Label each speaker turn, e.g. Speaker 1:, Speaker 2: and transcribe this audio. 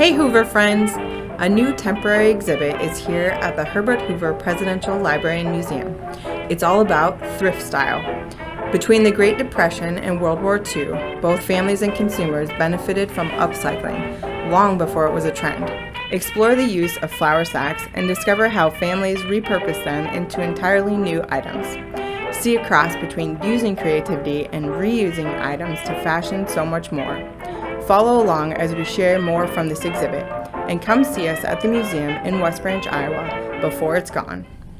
Speaker 1: Hey Hoover friends! A new temporary exhibit is here at the Herbert Hoover Presidential Library and Museum. It's all about thrift style. Between the Great Depression and World War II, both families and consumers benefited from upcycling long before it was a trend. Explore the use of flour sacks and discover how families repurpose them into entirely new items. See a cross between using creativity and reusing items to fashion so much more. Follow along as we share more from this exhibit, and come see us at the museum in West Branch, Iowa before it's gone.